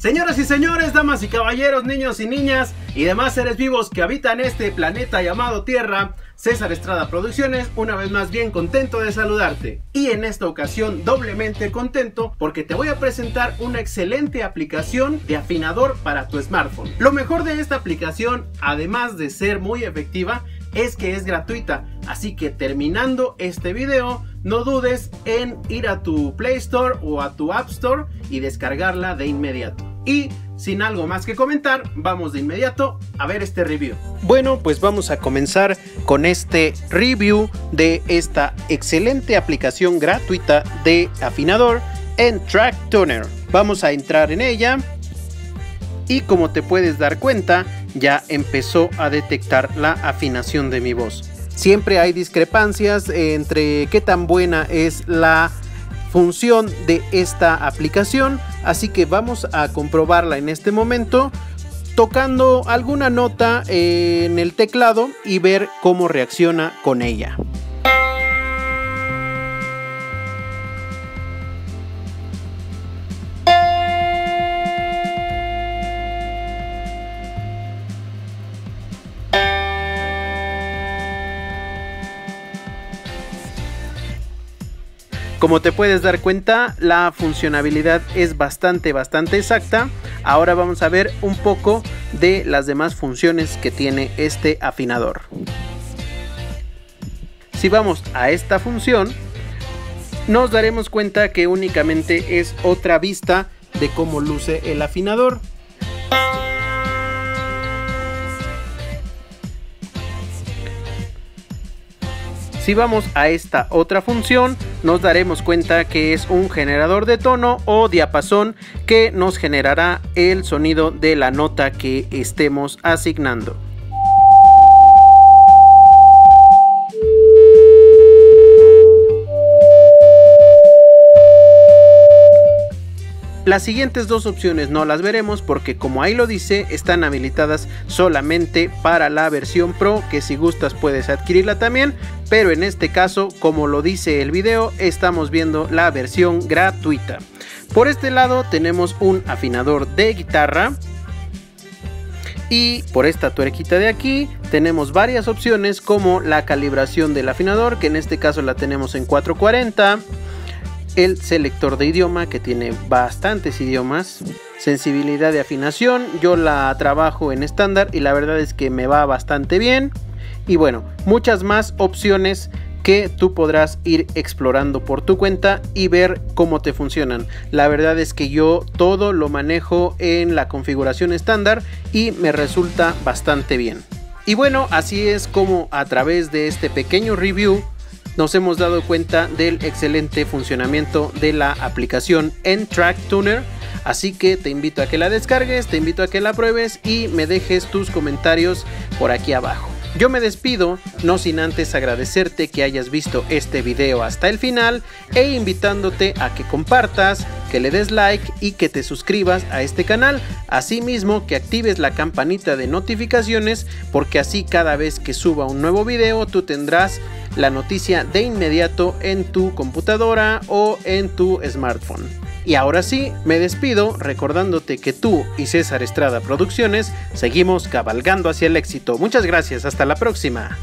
Señoras y señores, damas y caballeros, niños y niñas y demás seres vivos que habitan este planeta llamado Tierra, César Estrada Producciones, una vez más bien contento de saludarte. Y en esta ocasión doblemente contento porque te voy a presentar una excelente aplicación de afinador para tu smartphone. Lo mejor de esta aplicación, además de ser muy efectiva, es que es gratuita. Así que terminando este video, no dudes en ir a tu Play Store o a tu App Store y descargarla de inmediato. Y sin algo más que comentar, vamos de inmediato a ver este review. Bueno, pues vamos a comenzar con este review de esta excelente aplicación gratuita de afinador en Track Tuner. Vamos a entrar en ella y como te puedes dar cuenta, ya empezó a detectar la afinación de mi voz. Siempre hay discrepancias entre qué tan buena es la función de esta aplicación, así que vamos a comprobarla en este momento tocando alguna nota en el teclado y ver cómo reacciona con ella. Como te puedes dar cuenta, la funcionalidad es bastante, bastante exacta. Ahora vamos a ver un poco de las demás funciones que tiene este afinador. Si vamos a esta función, nos daremos cuenta que únicamente es otra vista de cómo luce el afinador. Si vamos a esta otra función, nos daremos cuenta que es un generador de tono o diapasón que nos generará el sonido de la nota que estemos asignando. Las siguientes dos opciones no las veremos porque como ahí lo dice están habilitadas solamente para la versión Pro que si gustas puedes adquirirla también pero en este caso como lo dice el video estamos viendo la versión gratuita. Por este lado tenemos un afinador de guitarra y por esta tuerquita de aquí tenemos varias opciones como la calibración del afinador que en este caso la tenemos en 440 el selector de idioma que tiene bastantes idiomas, sensibilidad de afinación, yo la trabajo en estándar y la verdad es que me va bastante bien y bueno, muchas más opciones que tú podrás ir explorando por tu cuenta y ver cómo te funcionan. La verdad es que yo todo lo manejo en la configuración estándar y me resulta bastante bien. Y bueno, así es como a través de este pequeño review nos hemos dado cuenta del excelente funcionamiento de la aplicación en Track Tuner. Así que te invito a que la descargues, te invito a que la pruebes y me dejes tus comentarios por aquí abajo. Yo me despido, no sin antes agradecerte que hayas visto este video hasta el final e invitándote a que compartas, que le des like y que te suscribas a este canal, asimismo que actives la campanita de notificaciones porque así cada vez que suba un nuevo video tú tendrás la noticia de inmediato en tu computadora o en tu smartphone. Y ahora sí, me despido recordándote que tú y César Estrada Producciones seguimos cabalgando hacia el éxito. Muchas gracias, hasta la próxima.